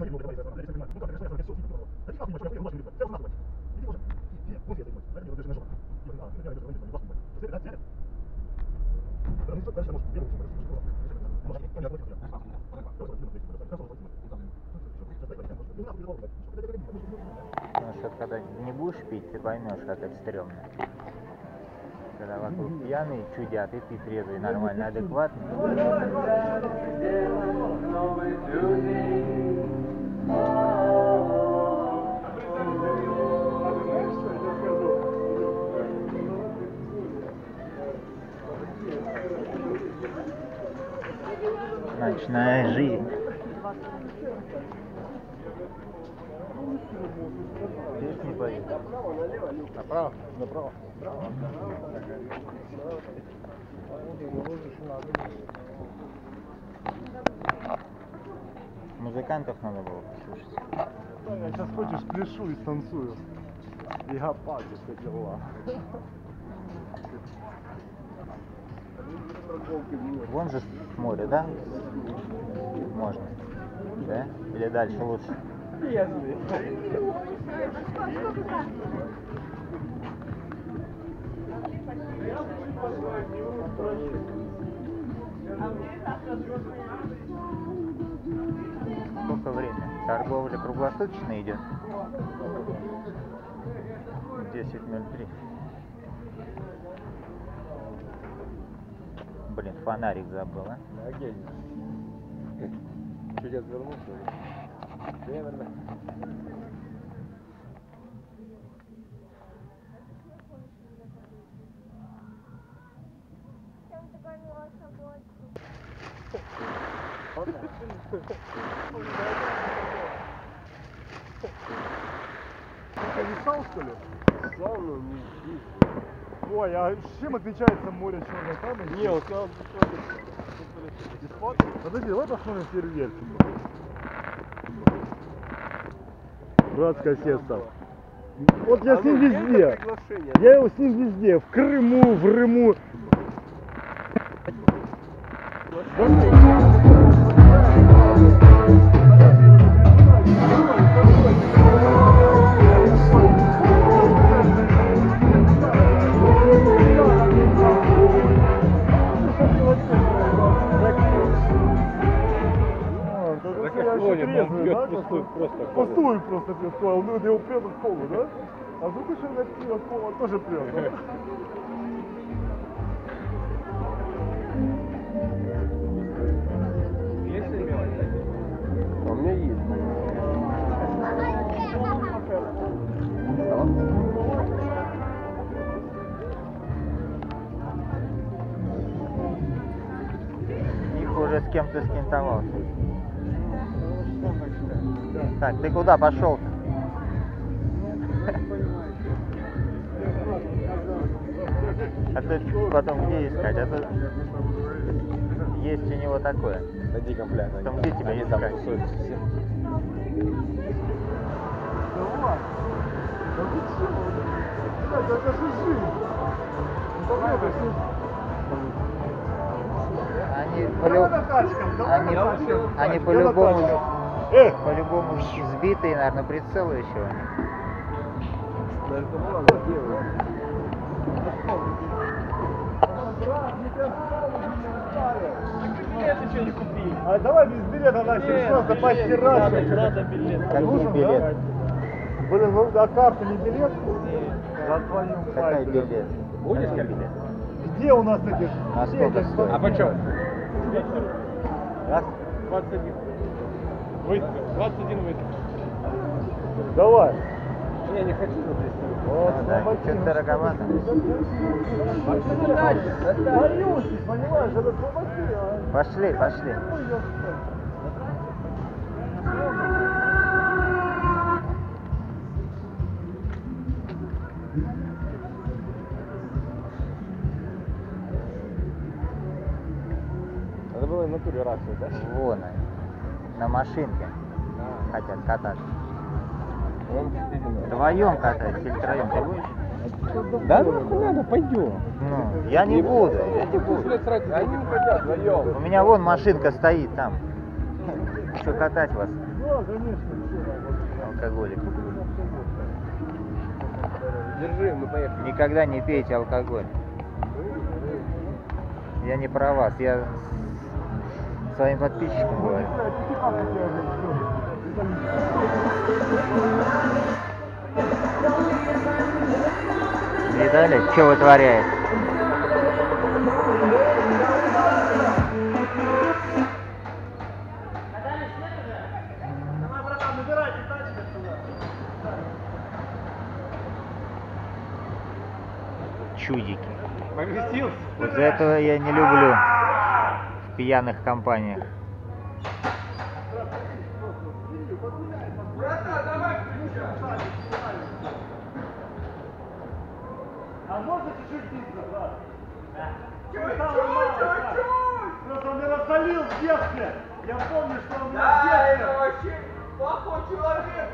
Что когда не будешь пить, ты поймешь, как это стрёмно. Когда вокруг пьяные чудят, и ты трезвый, нормальный, адекватный. Ночная жизнь. Здесь не поедешь. Направо? Направо. Музыкантов надо было послушать. Я сейчас хочешь пляшу и станцую. И гопати все дела. Вон же море, да? Можно. Да? Или дальше лучше? Сколько время? Торговля круглосуточно идет? 10.03. Блин, фонарик забыл, а? Да, гений. Чудес вернулся. Примерно. Это висал, что ли? Славно, не здесь. Ой, а чем отличается море черное там и Не, он сказал, что? Подожди, давай посмотрим фейерверк. Братское сердце. Вот я с ним везде. Я его с ним везде. В Крыму, в Рыму. Пустую просто пьет кола, он его пьет в колу, да? А вдруг еще на пиво кола тоже пьет. А у меня есть. Их уже с кем-то скинтовался. Так, ты куда пошел? А то потом где искать? А то есть у него такое. На диком пляже. Там где тебя Они там искать? тусуются все. Давай. Да ты чего? Блядь, это же жизнь. Давай, это же- Они, Давай полю- на тачках, давай они, по-любому, по-любому сбитые, наверное, прицелы еще у них. Только мало делают. а давай без билета на просто похерачим. Какие Нужен, билеты? да? Блин, ну а карта не билет? За твою блин. билет? Будешь билет? Где у нас этих? А сколько стоит? А почем? Раз? 21. Выставка. 21 выставка. Давай. Я не хочу за 200 Вот, да, что-то дороговато. Боюсь, понимаешь, это слабаки, а Пошли, пошли. Надо было в натуре рацию, да? Вон они. На машинке хотят кататься. Вдвоем катать или втроем ты будешь? Да ну надо, пойдем. Ну, я не буду, я не буду. Они не. У меня вон машинка стоит там. Что катать вас? Да, конечно, все. Алкоголик. Держи, мы поехали. Никогда не пейте алкоголь. Я не про вас, я своим подписчикам говорю. Видали, что вытворяет? Чудики. Поместился. Вот за этого я не люблю пьяных компаниях. Я помню, что он в детстве. вообще плохой человек,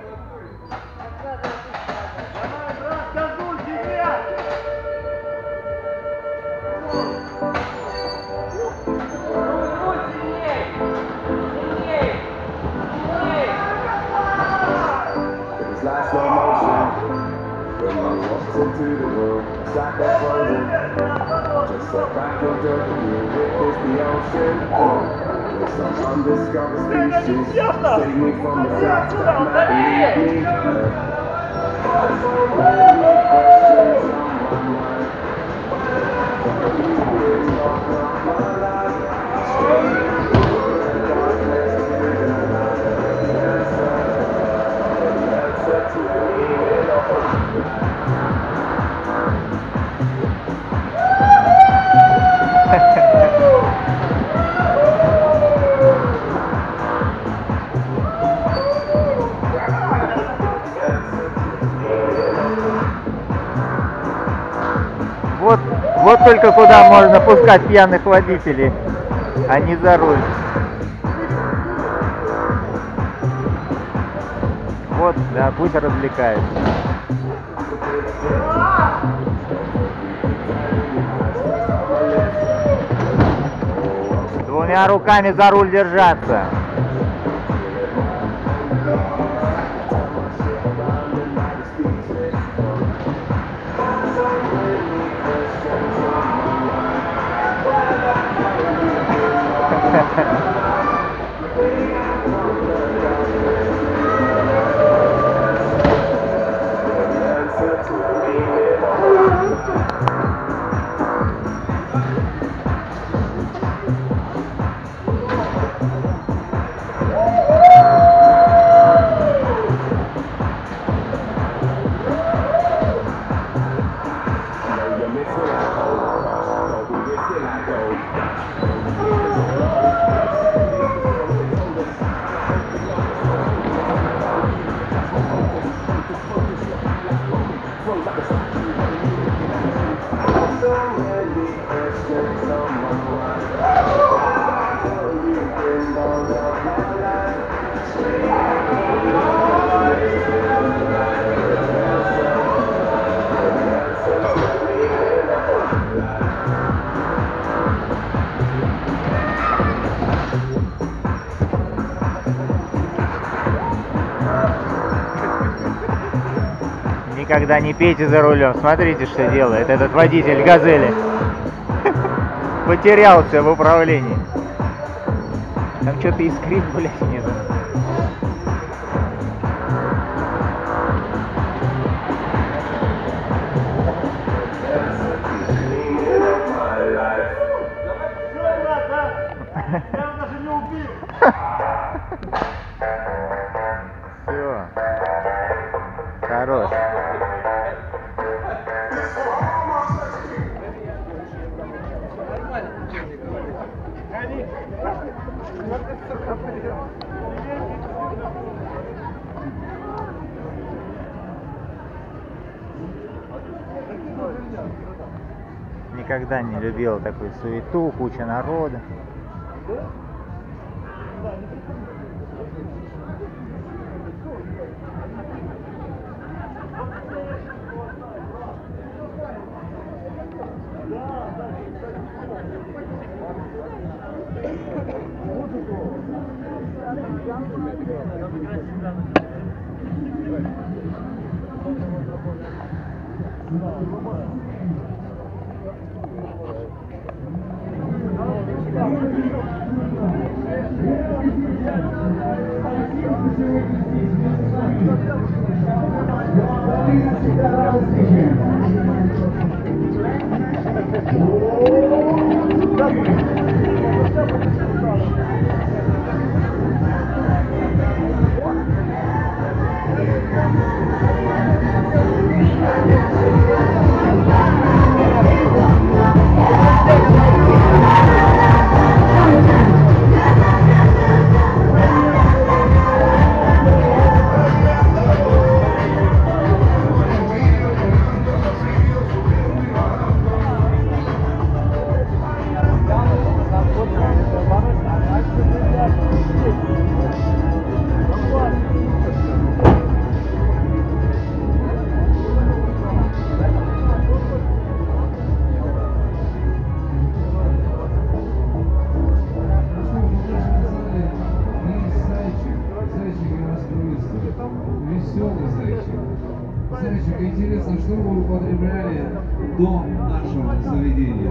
shot that's rolling. Just a back of dirty here, it's the ocean. it's some undiscovered species. Save me from the facts that might me. Thank you. Только куда можно пускать пьяных водителей, а не за руль. Вот, да, пусть развлекается. Двумя руками за руль держаться. Никогда не пейте за рулем. Смотрите, что делает этот водитель газели. Потерялся в управлении. Там что-то искрит, блядь, да? Я даже не убил. Никогда не любил такую суету, куча народа. Well. До нашего заведения?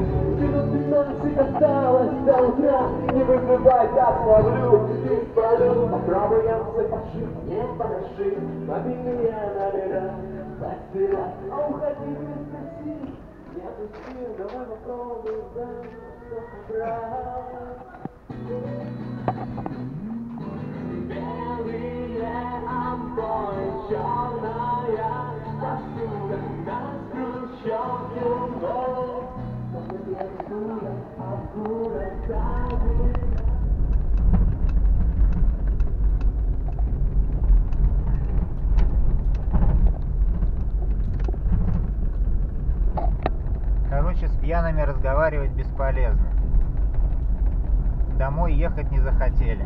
Осталось до утра, не вызывай, так ловлю и спалю. Попробуем запашить, не пороши, мобильные номера, постирать. А уходи без такси, не отпустил, давай попробуем, да. Белые обои, черная посуда, Короче, с пьяными разговаривать бесполезно. Домой ехать не захотели.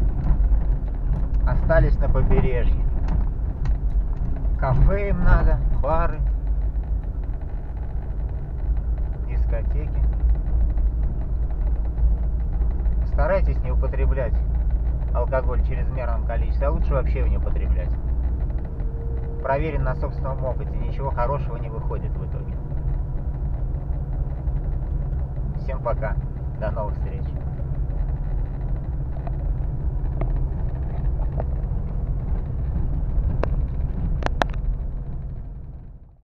Остались на побережье. Кафе им надо, бары, дискотеки. Старайтесь не употреблять алкоголь чрезмерном количестве, а лучше вообще его не употреблять. Проверен на собственном опыте, ничего хорошего не выходит в итоге. Всем пока. До новых встреч.